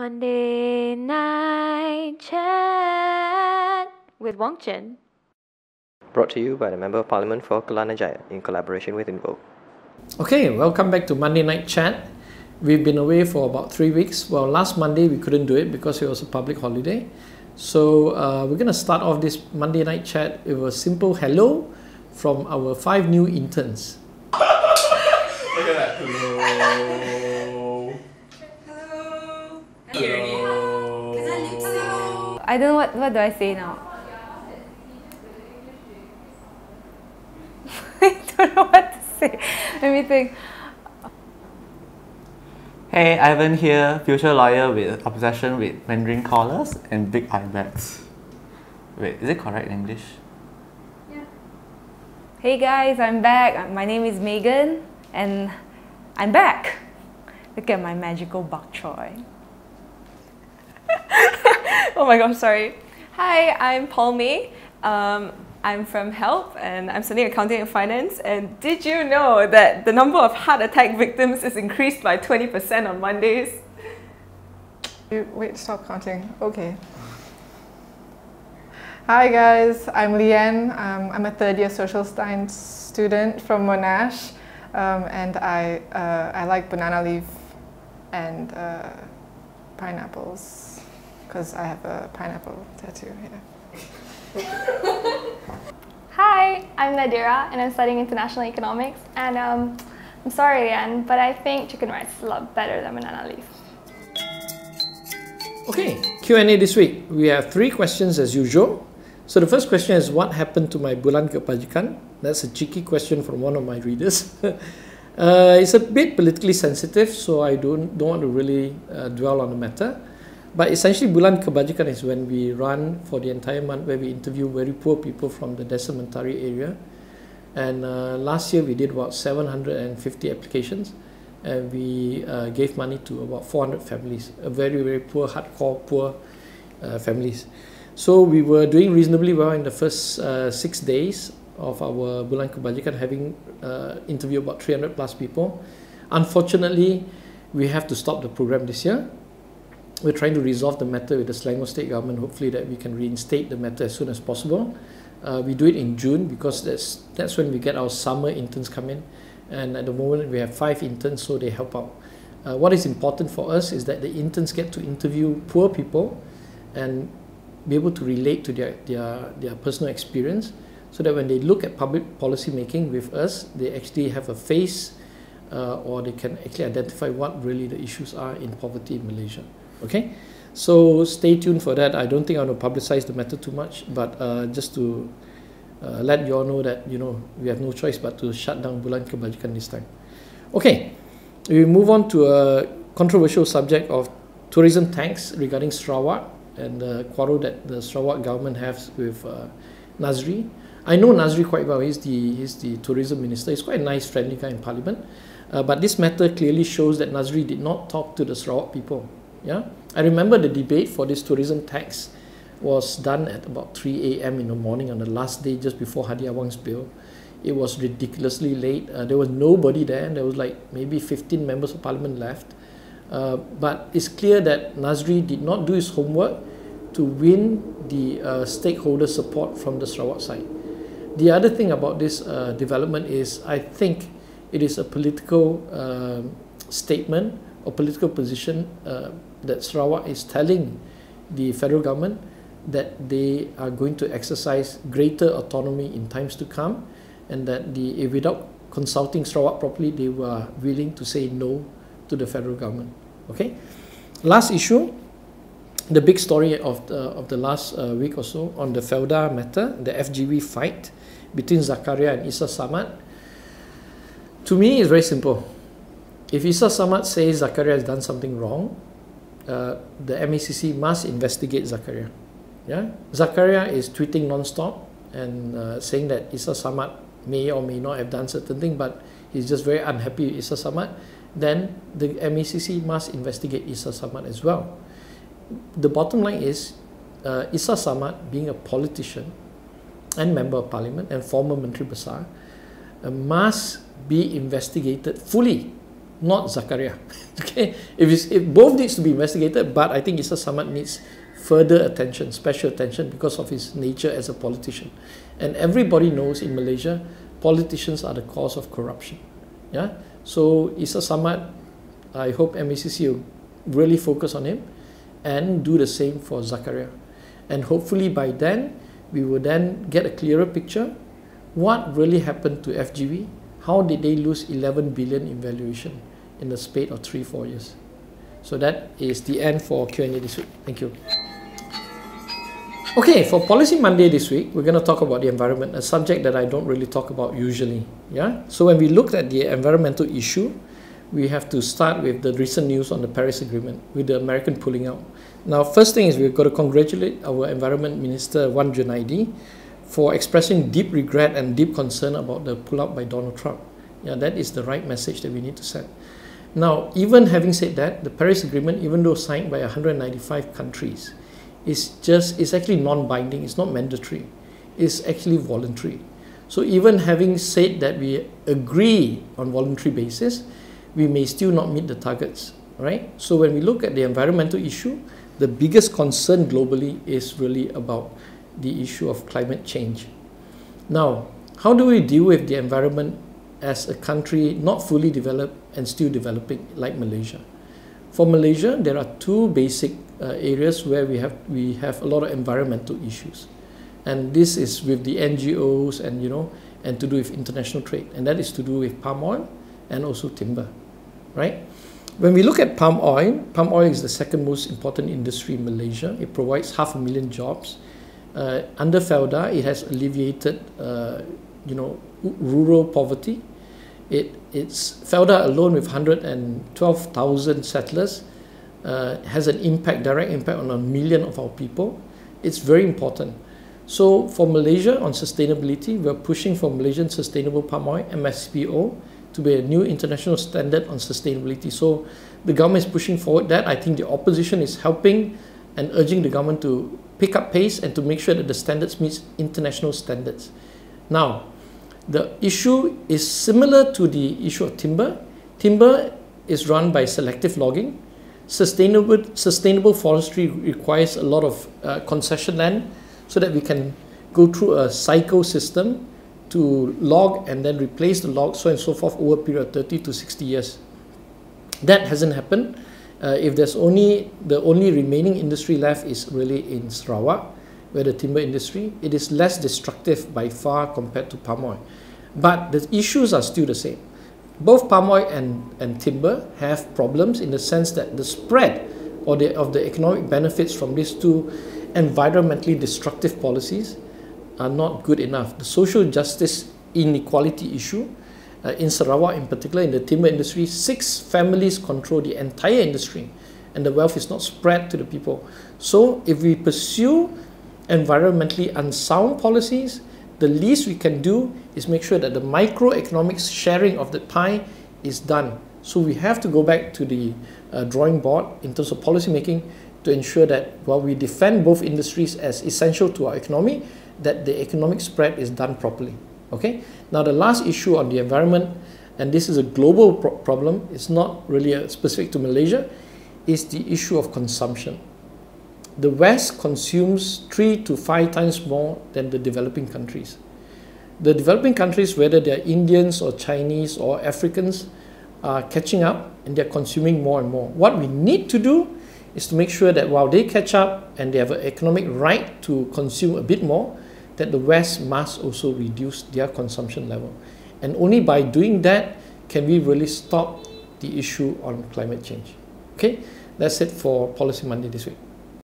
Monday Night Chat with Wong Chen. Brought to you by the Member of Parliament for Kelana Jaya in collaboration with Invoke. Okay, welcome back to Monday Night Chat. We've been away for about three weeks. Well, last Monday we couldn't do it because it was a public holiday. So uh, we're going to start off this Monday Night Chat with a simple hello from our five new interns. Look at that. Hello. I don't know what, what do I say now. I don't know what to say. Let me think. Hey, Ivan here, future lawyer with obsession with Mandarin callers and big eyebrows. Wait, is it correct in English? Yeah. Hey guys, I'm back. My name is Megan and I'm back. Look at my magical bok choy. oh my gosh, sorry. Hi, I'm Paul May. Um, I'm from HELP and I'm studying accounting and finance. And did you know that the number of heart attack victims is increased by 20% on Mondays? Wait, stop counting. Okay. Hi guys, I'm Leanne. Um, I'm a third year social science student from Monash, um, and I uh, I like banana leaf and uh, pineapples because I have a pineapple tattoo here. Hi, I'm Nadira and I'm studying international economics. And um, I'm sorry, Leanne, but I think chicken rice is a lot better than banana leaf. Okay, Q&A this week. We have three questions as usual. So the first question is what happened to my bulan kebajikan? That's a cheeky question from one of my readers. uh, it's a bit politically sensitive, so I don't, don't want to really uh, dwell on the matter. But essentially, bulan kebajikan is when we run for the entire month where we interview very poor people from the Desa Mentari area. And uh, last year we did about 750 applications and we uh, gave money to about 400 families, a very, very poor, hardcore, poor uh, families. So we were doing reasonably well in the first uh, six days of our Bulan Kebajikan, having uh, interviewed about 300 plus people. Unfortunately, we have to stop the program this year. We're trying to resolve the matter with the Selangor state government, hopefully that we can reinstate the matter as soon as possible. Uh, we do it in June because that's, that's when we get our summer interns come in. And at the moment, we have five interns, so they help out. Uh, what is important for us is that the interns get to interview poor people and be able to relate to their, their, their personal experience so that when they look at public policy making with us, they actually have a face uh, or they can actually identify what really the issues are in poverty in Malaysia. Okay, so stay tuned for that. I don't think I want to publicize the matter too much, but uh, just to uh, let you all know that you know we have no choice but to shut down Bulan Kebajikan this time. Okay, we move on to a controversial subject of tourism tax regarding Sarawak and the quarrel that the Sarawak government has with uh, Nazri. I know Nazri quite well. He's the he's the tourism minister. He's quite a nice, friendly guy in Parliament. Uh, but this matter clearly shows that Nazri did not talk to the Sarawak people. Yeah, I remember the debate for this tourism tax was done at about 3 a.m. in the morning on the last day just before Hadi Awang's bill. It was ridiculously late. Uh, there was nobody there. And there was like maybe 15 members of parliament left. Uh, but it's clear that Nazri did not do his homework to win the uh, stakeholder support from the Sarawak side. The other thing about this uh, development is I think it is a political um statement or political position uh, that Sarawak is telling the federal government that they are going to exercise greater autonomy in times to come and that the if without consulting Sarawak properly they were willing to say no to the federal government. Okay? Last issue the big story of the, of the last uh, week or so on the Felda matter the FGV fight between Zakaria and Isa Samad. To me it's very simple. If Isa Samad says Zakaria has done something wrong uh, the MACC must investigate Zakaria yeah, Zakaria is tweeting non-stop and uh, saying that Isa Samad may or may not have done certain thing, but he's just very unhappy with Isa Samad. Then the MACC must investigate Isa Samad as well. The bottom line is uh, Isa Samad, being a politician and member of parliament and former Menteri Besar, uh, must be investigated fully not Zakaria. okay, if, if both needs to be investigated, but I think Isa Samad needs further attention, special attention because of his nature as a politician. And everybody knows in Malaysia, politicians are the cause of corruption. Yeah. So Isa Samad, I hope MACC will really focus on him and do the same for Zakaria. And hopefully by then, we will then get a clearer picture what really happened to FGV how did they lose 11 billion in valuation in the space of three four years. So that is the end for Q&A this week. Thank you. Okay for policy monday this week we're going to talk about the environment a subject that i don't really talk about usually yeah? So when we looked at the environmental issue we have to start with the recent news on the paris agreement with the american pulling out. Now first thing is we've got to congratulate our environment minister wan junaidi for expressing deep regret and deep concern about the pull-out by Donald Trump. Yeah, that is the right message that we need to send. Now, even having said that, the Paris Agreement, even though signed by 195 countries, is just is actually non-binding. It's not mandatory. It's actually voluntary. So even having said that we agree on voluntary basis, we may still not meet the targets, right? So when we look at the environmental issue, the biggest concern globally is really about the issue of climate change. Now, how do we deal with the environment as a country not fully developed and still developing like Malaysia? For Malaysia, there are two basic uh, areas where we have we have a lot of environmental issues, and this is with the NGOs and you know and to do with international trade, and that is to do with palm oil and also timber, right? When we look at palm oil, palm oil is the second most important industry in Malaysia. It provides half a million jobs uh, under FELDA, it has alleviated, uh, you know, rural poverty. It, it's FELDA alone with 112,000 settlers uh, has an impact, direct impact on a million of our people. It's very important. So for Malaysia on sustainability, we're pushing for Malaysian Sustainable Palm Oil, MSPO, to be a new international standard on sustainability. So the government is pushing forward that. I think the opposition is helping and urging the government to pick up pace and to make sure that the standards meets international standards. Now, the issue is similar to the issue of timber. Timber is run by selective logging. Sustainable, sustainable forestry requires a lot of uh, concession land so that we can go through a cycle system to log and then replace the log, so and so forth over a period of 30 to 60 years. That hasn't happened uh, if there's only the only remaining industry left is really in Sarawak, where the timber industry, it is less destructive by far compared to palm oil. But the issues are still the same. Both palm oil and, and timber have problems in the sense that the spread or the, of the economic benefits from these two environmentally destructive policies are not good enough. The social justice inequality issue uh, in Sarawak, in particular, in the timber industry, six families control the entire industry, and the wealth is not spread to the people. So, if we pursue environmentally unsound policies, the least we can do is make sure that the microeconomics sharing of the pie is done. So, we have to go back to the uh, drawing board in terms of policy making to ensure that while we defend both industries as essential to our economy, that the economic spread is done properly. Okay. Now the last issue on the environment, and this is a global pro problem. It's not really specific to Malaysia. Is the issue of consumption. The West consumes three to five times more than the developing countries. The developing countries, whether they're Indians or Chinese or Africans, are catching up and they're consuming more and more. What we need to do is to make sure that while they catch up and they have an economic right to consume a bit more, that the West must also reduce their consumption level. And only by doing that can we really stop the issue on climate change. Okay, that's it for Policy Monday this week.